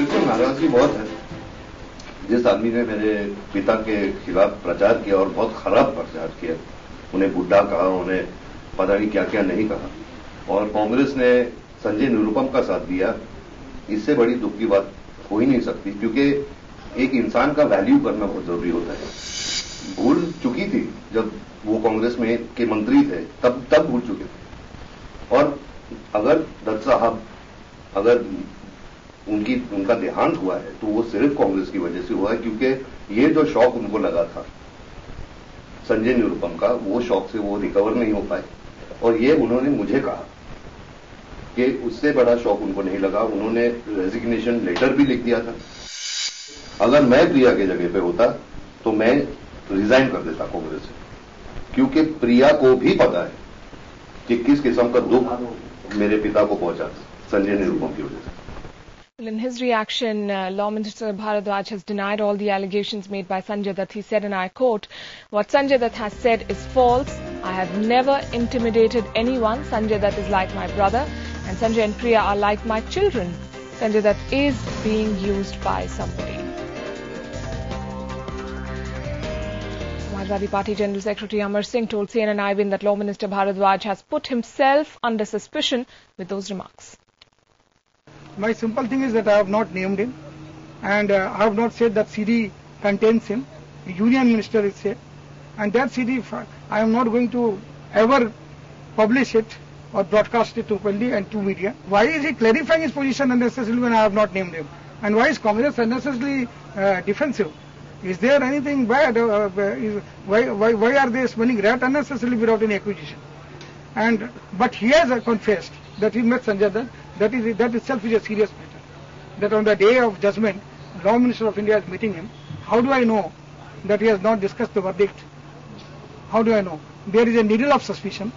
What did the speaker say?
नाराज़गी बहुत है। जिस आदमी ने मेरे पिता के खिलाफ प्रचार किया और बहुत खराब प्रचार किया, उन्हें बुढ़ा कहा, उन्हें पता नहीं क्या क्या नहीं कहा, और कांग्रेस ने संजय निरुपम का साथ दिया, इससे बड़ी दुख की बात हो ही नहीं सकती, क्योंकि एक इंसान का वैल्यू करना बहुत ज़रूरी होता है। भूल चुकी थी, जब वो कांग्रेस में के मंत्री थे, तब तब भूल चुके थे। और अगर दत्त साहब, अगर उनकी, उनका देहांत हुआ है तो वो सिर्फ़ कांग्रेस की वजह से हुआ है, क्योंकि ये जो शौक उनको लगा था, संजय निरुपम का, वो शौक से वो रिकवर नहीं हो पाए। और ये उन्होंने मुझे कहा कि उससे बड़ा शौक उनको नहीं लगा, उन्होंने रेजिग्नेशन लेटर भी लिख दिया था। अगर मैं प्रिया के जगह पे होता तो मैं रिजाइन कर देता कांग्रेस से। क्योंकि प्रिया को भी पता है कि किस किस्म का दुख मेरे पिता को पहुँचा संजय निरुपम की वजह से। In his reaction, uh, Law Minister Bharadwaj has denied all the allegations made by Sanjay Dutt. He said, and I quote, What Sanjay Dutt has said is false. I have never intimidated anyone. Sanjay Dutt is like my brother, and Sanjay and Priya are like my children. Sanjay Dutt is being used by somebody. Samajwadi Party General Secretary Amar Singh told CNN IBN that Law Minister Bharadwaj has put himself under suspicion with those remarks. My simple thing is that I have not named him and uh, I have not said that CD contains him. The union minister is said. And that CD, I am not going to ever publish it or broadcast it openly and to media. Why is he clarifying his position unnecessarily when I have not named him? And why is Congress unnecessarily uh, defensive? Is there anything bad? Uh, is, why, why, why are they smelling rat unnecessarily without any accusation? And but he has confessed that he met Sanjay Dutt. That is that itself is a serious matter. That on the day of judgment, Law Minister of India is meeting him. How do I know that he has not discussed the verdict? How do I know? There is a needle of suspicion